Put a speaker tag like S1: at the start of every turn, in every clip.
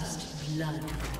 S1: First blood.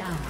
S1: Down.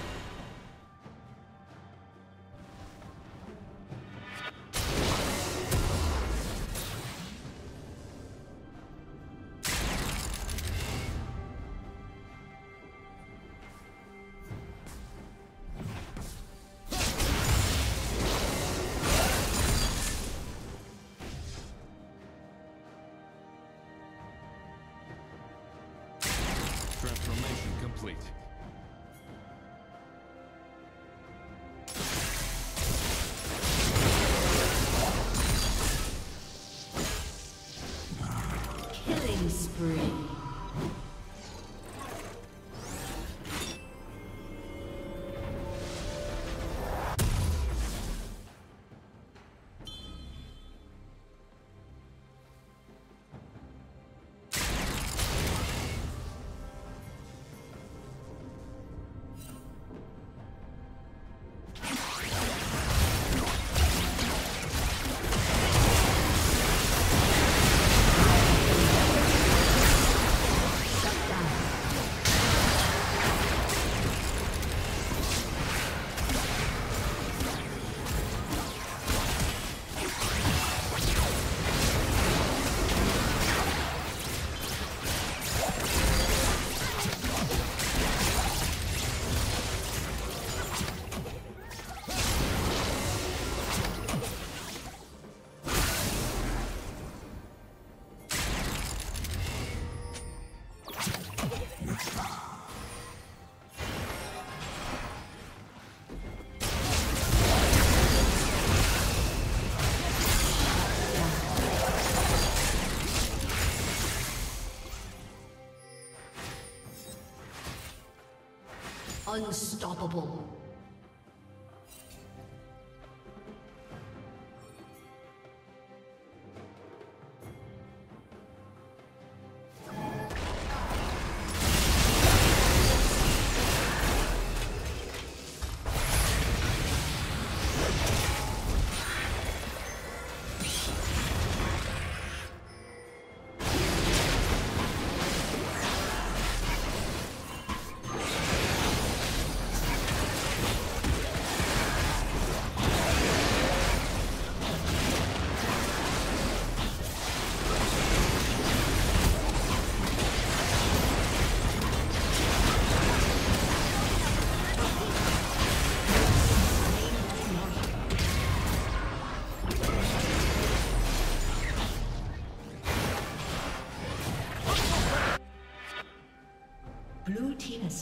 S1: Killing spree. Unstoppable.